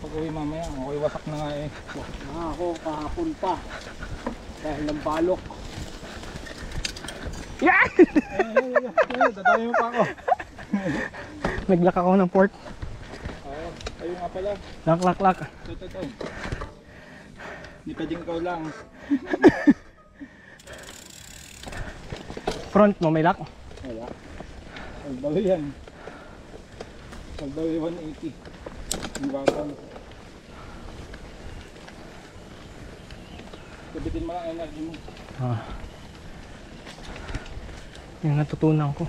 pag-uwi mamaya. Ako'y wasak na nga eh. Ah, ako kahapon pa. Dahil ng balok. Ay, ay, dadayo mo pa ako. Naglock ako ng port. Oo, ayun nga pala. Lock, lock, lock. Ito, ito, ito. Hindi pwedeng ikaw lang. Front mo may lock. Wala. Pagbawi yan. Pagbawi 180. Yung bakal. Kabitin mo lang energy mo. Ah. Yung natutunan ko.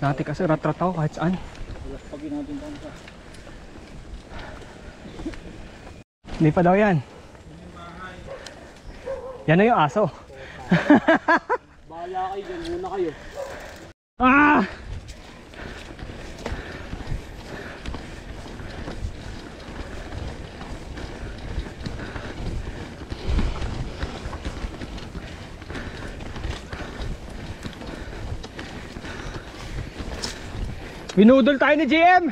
Dati kasi rat-rat ako kahit saan. Alas pagin natin doon sa. Hindi pa daw yan. Yan na yung aso. Bahala kayo dyan, muna kayo. Ah! Binudol tayo ni GM!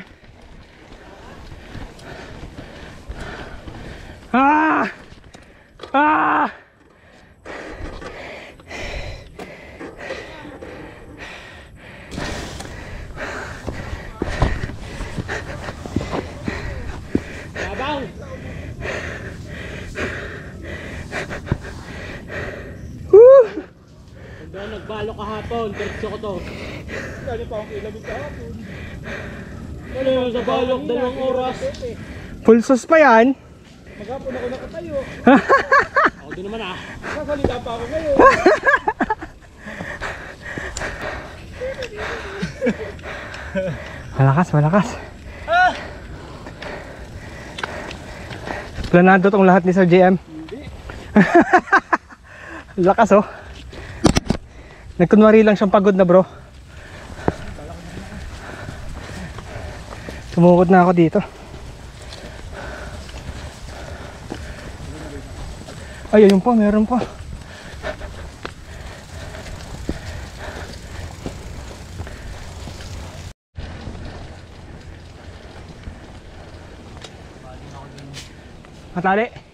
Ah! Ah! Yabang! Woo! Handa nagbalok kahapon, diretso ko to. Kali pa akong ilabig kahapon. Ano yung sa balok, dalawang oras. Pulsos pa yan. Maghapon ako nakatayo. Ako din naman ah. Sasalita pa ako ngayon. Malakas, malakas. Planado tong lahat ni Sir JM. Hindi. Lakas oh. Nagkunwari lang siyang pagod na bro. Sumukot na ako dito. Ay, ayun pa, meron pa. Matali.